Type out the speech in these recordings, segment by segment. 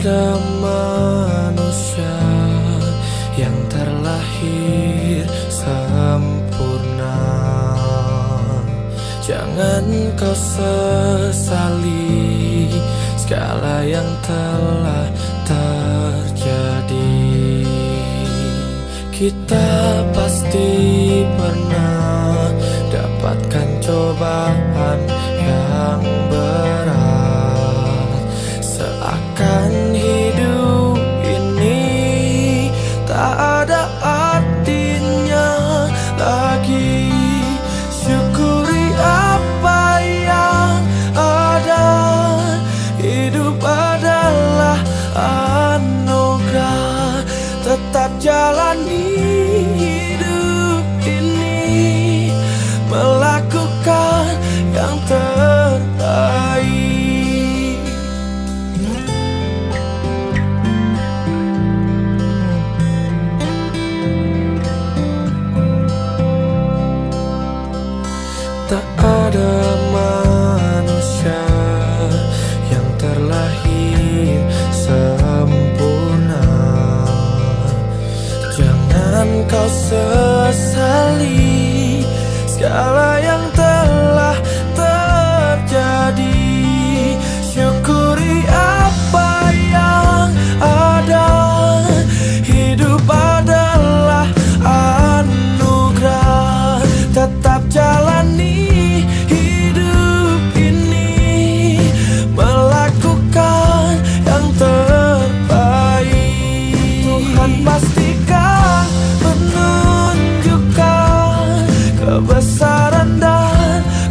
ada manusia yang terlahir sempurna. Jangan kau sesali segala yang telah terjadi. Kita pasti jalani sesali. Segala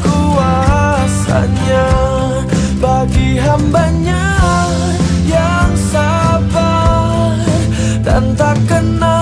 kuasanya bagi hambanya yang sabar dan tak kenal